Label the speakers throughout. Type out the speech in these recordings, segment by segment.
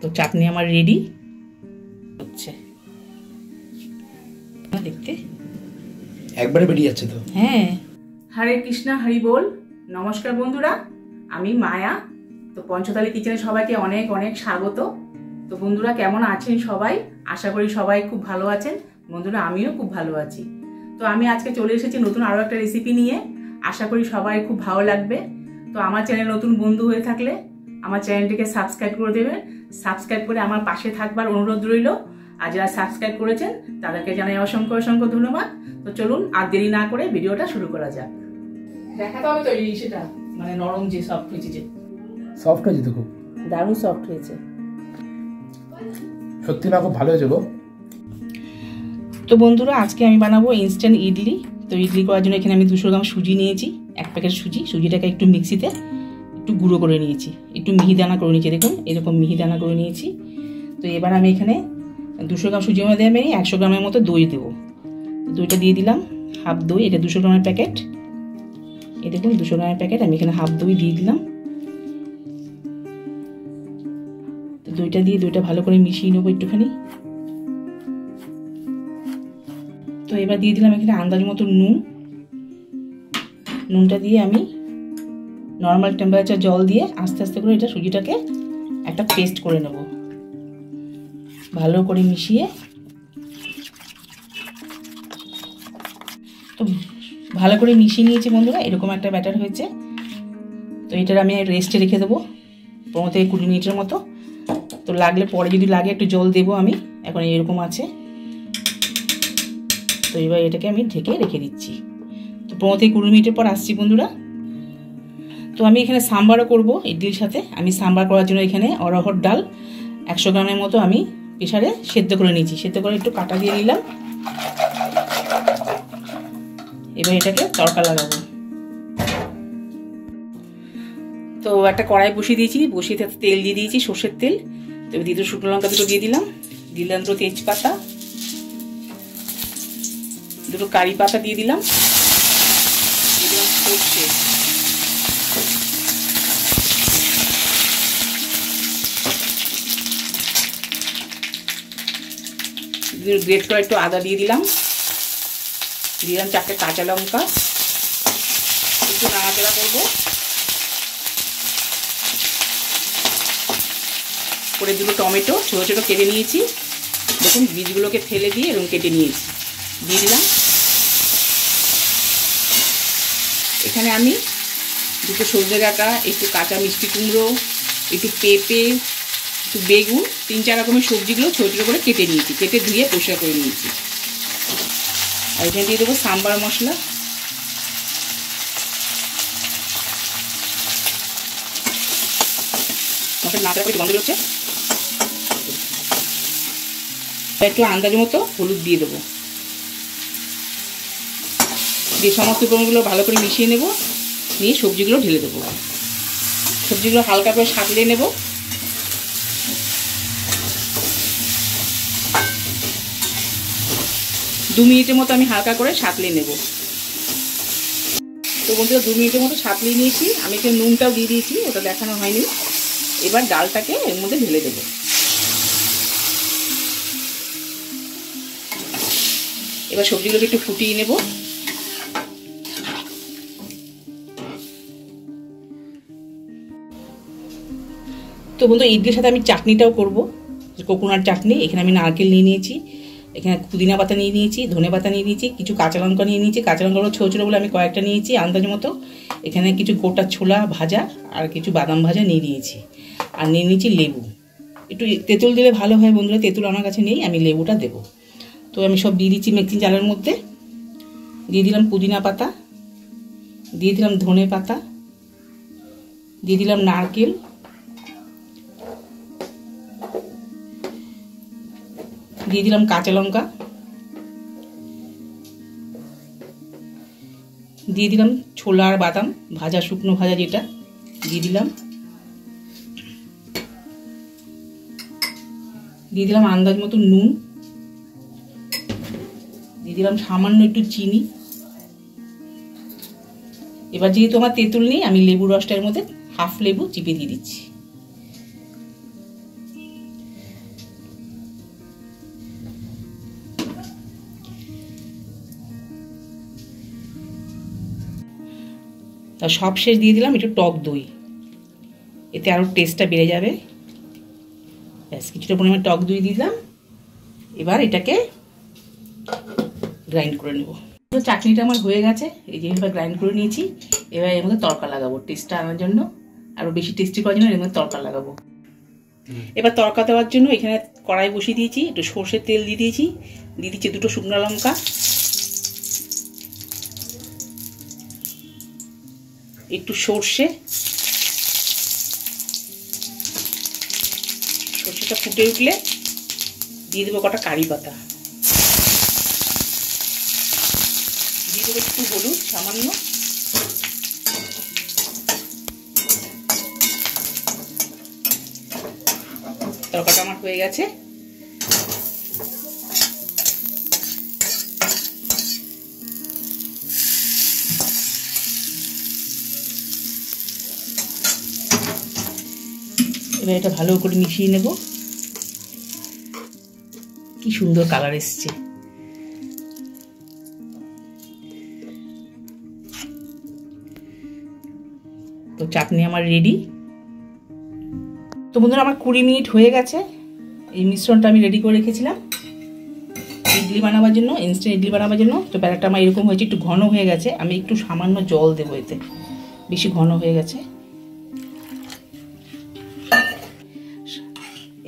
Speaker 1: তো চাটনি আমার রেডি হচ্ছে। দেখতে।
Speaker 2: একবারে বেরিয়ে যাচ্ছে তো।
Speaker 1: হ্যাঁ। হরে কৃষ্ণা হরি বল। নমস্কার বন্ধুরা আমি মায়া। তো পঞ্চতালি কিচেনে সবাইকে অনেক অনেক স্বাগত। তো বন্ধুরা কেমন আছেন সবাই? আশা করি সবাই খুব ভালো আছেন। বন্ধুরা আমিও খুব ভালো আছি। তো আমি আজকে চলে এসেছি নতুন আরও একটা রেসিপি নিয়ে। আশা করি সবাই খুব ভালো লাগবে। তো আমার চ্যানেল নতুন বন্ধু হয়ে থাকলে আমার চ্যানেলটিকে সাবস্ক্রাইব করে দেবেন। সাবস্ক্রাইব করে আমার পাশে থাকবার অনুরোধ রইল। আর যারা সাবস্ক্রাইব করেছেন তাদেরকে জানাই অসংখ্য অসংখ্য ধন্যবাদ। তো চলুন আর দেরি না করে ভিডিওটা শুরু করা যাক। দেখাতে হবে তো এই সেটা মানে নরম যে সফট হয়েছে যে।
Speaker 2: সফট হয়েছে তো খুব?
Speaker 1: দারুণ সফট হয়েছে।
Speaker 2: সত্যি না খুব ভালো হয়েছে গো।
Speaker 1: তো বন্ধুরা আজকে আমি বানাবো ইনস্ট্যান্ট ইডলি। তো ইডলি করার জন্য এখানে আমি দুশো গ্রাম সুজি নিয়েছি এক প্যাকেট সুজি। সুজিটাকে একটু মিক্সিতে একটু গুঁড়ো করে নিয়েছি। একটু মিহিদানা করে নিয়েছি, দেখুন, এরকম মিহিদানা করে নিয়েছি। তো এবার আমি এখানে দুশো গ্রাম সুজির মধ্যে আমি একশো গ্রামের মতো দই দেবো। দইটা দিয়ে দিলাম, হাফ দই, এটা দুশো গ্রামের প্যাকেট। এই দেখুন, দুশো গ্রামের প্যাকেট, আমি এখানে হাফ দই দিয়ে দিলাম। তো দইটা দিয়ে দইটা ভালো করে মিশিয়ে নেব একটুখানি। তো এবার দিয়ে দিলাম এখানে আন্দাজ মতো নুন। নুনটা দিয়ে আমি নর্মাল টেম্পারেচার জল দিয়ে আস্তে আস্তে করে এটা সুজিটাকে একটা পেস্ট করে নেব। ভালো করে মিশিয়ে। তো ভালো করে মিশিয়ে নিয়েছি বন্ধুরা, এরকম একটা ব্যাটার হয়েছে। তো এটার আমি রেস্টে রেখে দেবো, পনেরো থেকে কুড়ি মিনিটের মতো। তো লাগলে পরে যদি লাগে একটু জল দেবো আমি, এখন এরকম আছে। তো এবার এটাকে আমি ঢেকে রেখে দিচ্ছি। তো পনেরো থেকে কুড়ি মিনিটের পর আসছি বন্ধুরা। তো আমি এখানে সাম্বারও করব ইডলির সাথে। আমি সাম্বার করার জন্য এখানে অরহর ডাল একশো গ্রামের মতো আমি প্রেশারে সেদ্ধ করে নিয়েছি। সেদ্ধ করে একটু কাটা দিয়ে নিলাম। এবার এটাকে তড়কা লাগাবো। তো একটা কড়াই বসিয়ে দিয়েছি। বসিয়ে তেল দিয়ে দিয়েছি, সর্ষের তেল। তো দ্বিতীয় শুকনো লঙ্কা দুটো দিয়ে দিলাম। দিলাম দুটো তেজপাতা। দুটো কারি পাতা দিয়ে দিলাম। দিয়ে দিলাম সর্ষে। গ্রেট করে একটু আদা দিয়ে দিলাম। দিলাম চারটে কাঁচা লঙ্কা। একটু নাড়াচাড়া করব। করে দুটো টমেটো, ছোটো ছোটো কেটে নিয়েছি। দেখুন বীজগুলোকে ফেলে দিয়ে এরকম কেটে নিয়েছি। দিয়ে দিলাম। এখানে আমি দুটো সবজি ডাঁটা একটু কাঁচা মিষ্টি কুমড়ো, একটু পেঁপে একটু বেগুন, তিন চার রকমের সবজিগুলো ছোটো ছোটো করে কেটে নিয়েছি, কেটে ধুয়ে পরিষ্কার করে নিয়েছি। আর এখানে দিয়ে দেবো সাম্বার মশলা। করে গন্ধ একটু আন্দাজ মতো হলুদ দিয়ে দেবো। দিয়ে সমস্ত উপকরণগুলো ভালো করে মিশিয়ে নেব। নিয়ে সবজিগুলো ঢেলে দেবো। সবজিগুলো হালকা করে সাঁতলে নেব। দু মিনিটের মতো আমি হালকা করে সাঁতলে নেব। তো বন্ধুরা, দু মিনিটের মতো সাঁতলিয়ে নিয়েছি। আমি একটু নুনটাও দিয়ে দিয়েছি, ওটা দেখানো হয়নি। এবার ডালটাকে এর মধ্যে ঢেলে দেবো। এবার সবজিগুলোকে একটু ফুটিয়ে নেব। তো বন্ধু ইডলির সাথে আমি চাটনিটাও করব। কোকোনাট চাটনি, এখানে আমি নারকেল নিয়ে নিয়েছি। এখানে পুদিনা পাতা নিয়ে নিয়েছি, ধনে পাতা নিয়ে নিয়েছি, কিছু কাঁচা লঙ্কা নিয়ে নিয়েছি। কাঁচা লঙ্কাগুলো ছোটো ছোটো বলে আমি কয়েকটা নিয়েছি আন্দাজ মতো। এখানে কিছু গোটা ছোলা ভাজা আর কিছু বাদাম ভাজা নিয়ে নিয়েছি। আর নিয়ে নিয়েছি লেবু। একটু তেঁতুল দিলে ভালো হয় বন্ধুরা, তেঁতুল আমার কাছে নেই, আমি লেবুটা দেবো। তো আমি সব দিয়ে দিচ্ছি মিক্সিং জালের মধ্যে। দিয়ে দিলাম পুদিনা পাতা, দিয়ে দিলাম ধনে পাতা, দিয়ে দিলাম নারকেল দিয়ে দিলাম কাঁচা লঙ্কা। দিয়ে দিলাম ছোলা আর বাদাম, ভাজা শুকনো ভাজা যেটা, দিয়ে দিলাম। দিয়ে দিলাম আন্দাজ মতো নুন। দিয়ে দিলাম সামান্য একটু চিনি। এবার যেহেতু আমার তেঁতুল নেই, আমি লেবু রসটার মধ্যে হাফ লেবু চিপে দিয়ে দিচ্ছি। তা সব শেষ দিয়ে দিলাম একটু টক দই। এতে আরও টেস্টটা বেড়ে যাবে। ব্যাস কিছুটা পরিমাণে টক দই দিয়ে দিলাম। এবার এটাকে গ্রাইন্ড করে নেব। চাটনিটা আমার হয়ে গেছে এই যে এবার গ্রাইন্ড করে নিয়েছি। এবার এর মধ্যে তরকা লাগাবো টেস্টটা আনার জন্য। আরও বেশি টেস্টি করার জন্য এর মধ্যে তরকা লাগাবো। এবার তরকা দেওয়ার জন্য এখানে কড়াই বসিয়ে দিয়েছি একটু সর্ষের তেল দিয়ে দিয়েছি। দিয়ে দিচ্ছি দুটো শুকনো লঙ্কা। একটু সর্ষে। সর্ষেটা ফুটে উঠলে দিয়ে দেবো কটা কারি পাতা। দিয়ে দেবো একটু হলুদ, সামান্য। তরকাটা আমার হয়ে গেছে। এবার এটা ভালো করে মিশিয়ে নেব। কি সুন্দর কালার এসছে। তো চাটনি আমার রেডি তো বন্ধুরা, আমার কুড়ি মিনিট হয়ে গেছে। এই মিশ্রণটা আমি রেডি করে রেখেছিলাম। ইডলি বানাবার জন্য ইনস্ট্যান্ট ইডলি বানাবার জন্য। তো ব্যাটারটা আমার এরকম হয়েছে, একটু ঘন হয়ে গেছে। আমি একটু সামান্য জল দেবো এতে। বেশি ঘন হয়ে গেছে।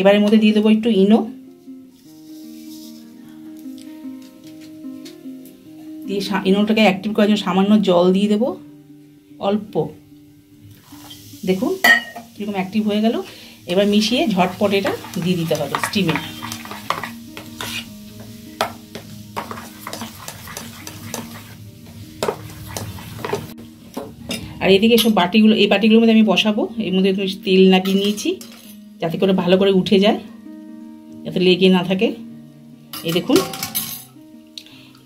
Speaker 1: এবারের মধ্যে দিয়ে দেবো একটু ইনো। দিয়ে ইনোটাকে অ্যাক্টিভ করার জন্য সামান্য জল দিয়ে দেবো। অল্প। দেখুন, কীরকম অ্যাক্টিভ হয়ে গেল। এবার মিশিয়ে ঝটপট এটা দিয়ে দিতে হবে স্টিমে আর এদিকে সব বাটিগুলো এই বাটিগুলোর মধ্যে আমি বসাবো। এর মধ্যে তেল লাগিয়ে নিয়েছি। যাতে করে ভালো করে উঠে যায়, যাতে লেগে না থাকে। এই দেখুন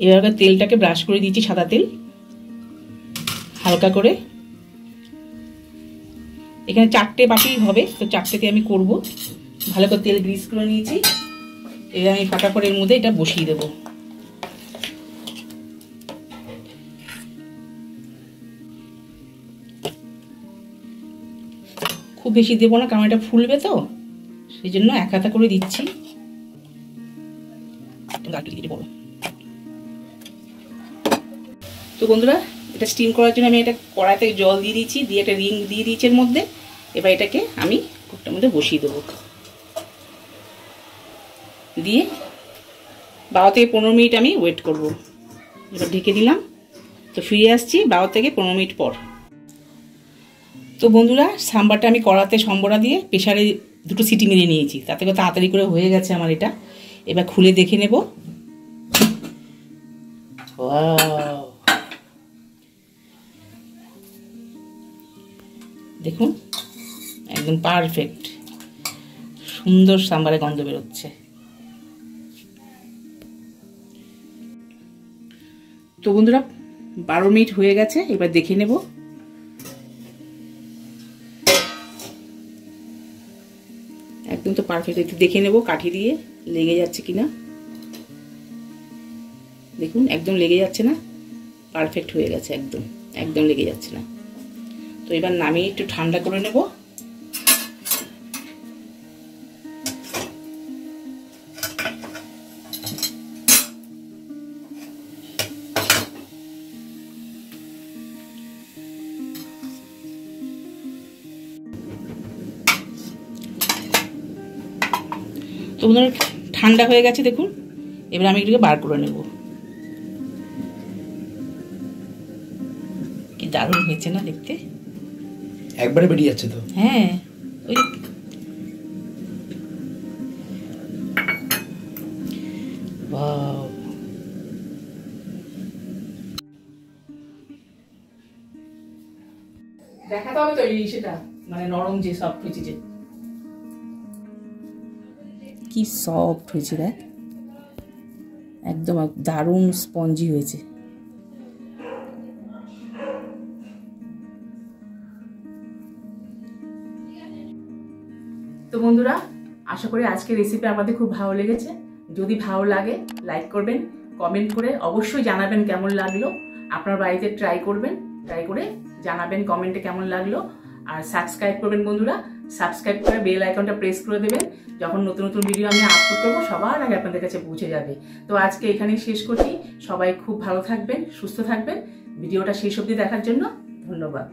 Speaker 1: এভাবে তেলটাকে ব্রাশ করে দিচ্ছি সাদা তেল, হালকা করে। এখানে চারটে বাটি হবে, তো চারটেতে আমি করব। ভালো করে তেল গ্রিস করে নিয়েছি, এবার আমি ফাটা করে এর মধ্যে এটা বসিয়ে দেব। বেশি দেবো না, কারণ এটা ফুলবে তো। সেই জন্য এক হাতা করে দিচ্ছি। তো বন্ধুরা, এটা স্টিম করার জন্য আমি এটা কড়াইতে জল দিয়ে দিয়েছি, দিয়ে একটা রিং দিয়ে দিয়েছি এর মধ্যে। এবার এটাকে আমি কুকটার মধ্যে বসিয়ে দেবো। দিয়ে বারো থেকে পনেরো মিনিট আমি ওয়েট করব। এবার ঢেকে দিলাম। তো ফিরে আসছি বারো থেকে পনেরো মিনিট পর। তো বন্ধুরা, সাম্বারটা আমি কড়াতে সম্বরা দিয়ে প্রেশারে দুটো সিটি মেরে নিয়েছি। তাতে করে তাড়াতাড়ি করে হয়ে গেছে আমার এটা। এবার খুলে দেখে নেব। দেখুন, একদম পারফেক্ট। সুন্দর সাম্বারে গন্ধ বেরোচ্ছে। তো বন্ধুরা, বারো মিনিট হয়ে গেছে, এবার দেখে নেব। পারফেক্ট একটু দেখে নেব কাঠি দিয়ে, লেগে যাচ্ছে কিনা। দেখুন, একদম লেগে যাচ্ছে না পারফেক্ট হয়ে গেছে একদম একদম লেগে যাচ্ছে না। তো এবার নামিয়ে একটু ঠান্ডা করে নেব। তো বন্ধুরা ঠান্ডা হয়ে গেছে দেখুন। এবার আমি এটাকে বার করে নেব। কি দারুণ হয়েছে না দেখতে?
Speaker 2: একবারে বেরিয়ে যাচ্ছে তো।
Speaker 1: হ্যাঁ। ওই. দেখাতে হবে তো এই সেটা মানে নরম যে সব কিছু যে। কি সফট হয়েছে দেখ একদম দারুণ স্পঞ্জি হয়েছে। তো বন্ধুরা, আশা করি আজকের রেসিপি আমাদের খুব ভালো লেগেছে। যদি ভালো লাগে লাইক করবেন কমেন্ট করে অবশ্যই জানাবেন কেমন লাগল। আপনার বাড়িতে ট্রাই করবেন ট্রাই করে জানাবেন কমেন্টে কেমন লাগল। আর সাবস্ক্রাইব করবেন বন্ধুরা। সাবস্ক্রাইব করে বেল আইকনটা প্রেস করে দেবেন। যখন নতুন নতুন ভিডিও আমি আপলোড করব, সবার আগে আপনাদের কাছে পৌঁছে যাবে। তো আজকে এখানেই শেষ করছি। সবাই খুব ভালো থাকবেন, সুস্থ থাকবেন। ভিডিওটা শেষ অবধি দেখার জন্য ধন্যবাদ।